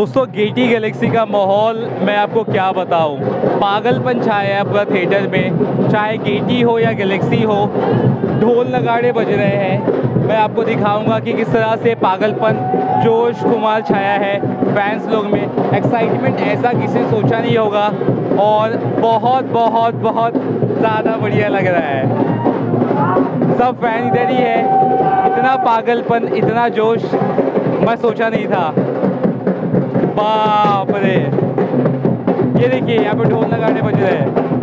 दोस्तों, Getty Galaxy का माहौल मैं आपको क्या बताऊँ? पागलपन छाया है पूरा थिएटर में। चाहे गेटी हो या गैलेक्सी हो, ढोल नगाड़े बज रहे हैं। मैं आपको दिखाऊँगा कि किस तरह से पागलपन, जोश कुमार छाया है फैंस लोग में। एक्साइटमेंट ऐसा किसी सोचा नहीं होगा और बहुत बहुत बहुत ज़्यादा बढ़िया लग रहा है। सब फ़ैन इधर ही है। इतना पागलपन, इतना जोश, मैं सोचा नहीं था। बाप रे ये देखिए यहाँ पे ढोल नगाड़े बज रहे